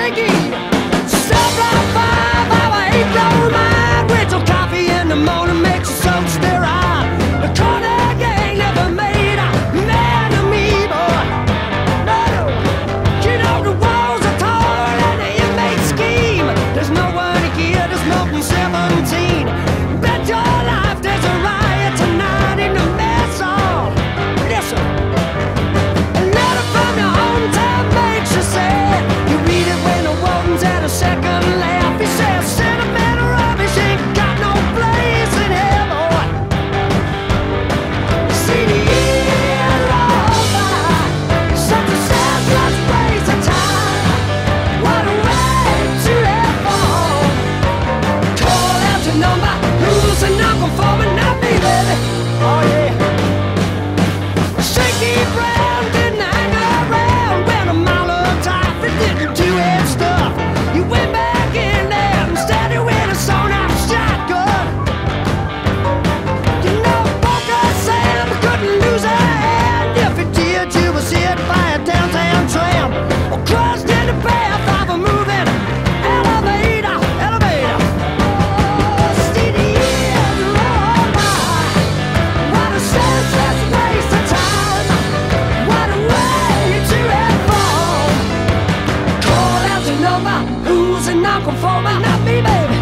taking. I'm conforming, not me, baby.